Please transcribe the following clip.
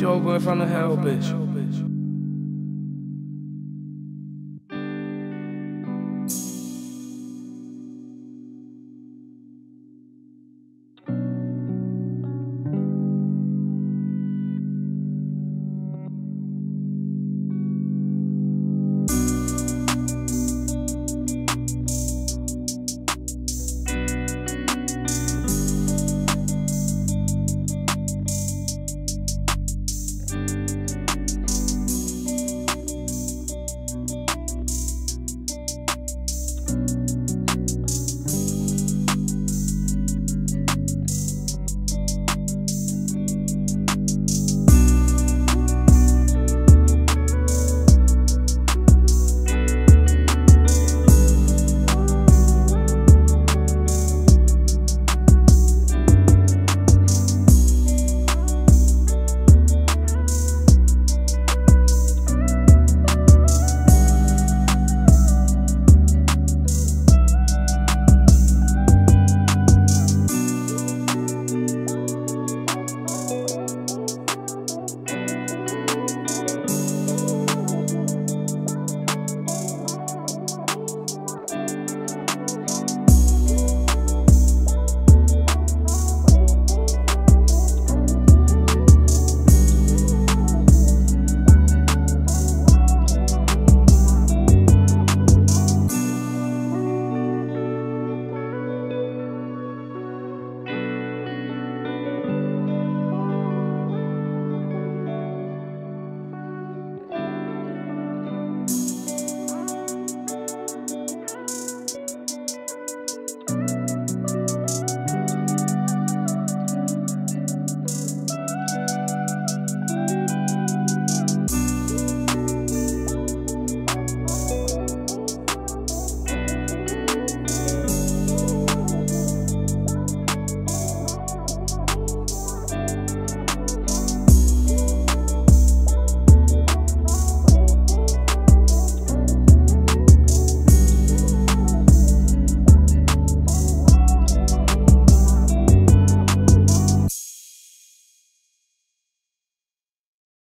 Joe boy from the hell, bitch.